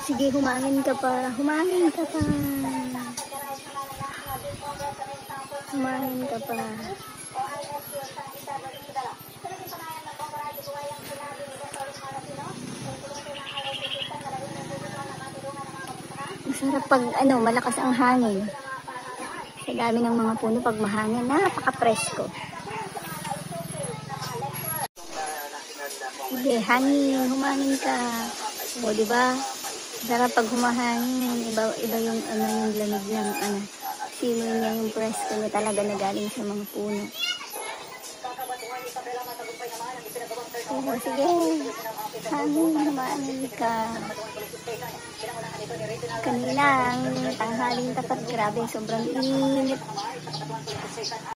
Sige, humangin ka pa. Humangin ka pa. Humangin ka pa. Masarap pag ano, malakas ang hangin. Sa dami ng mga puno pag mahangin, napaka-presko. Sige, hangin, humangin ka. O, di ba? Sarap pag humahangin, iba, iba yung ano yung lamig ng ano. Simoy niya yung presko niya talaga na galing sa mga puno. O, sige, hangin, humangin ka. Kanilang tanghaling tapat, grabe, sobrang init.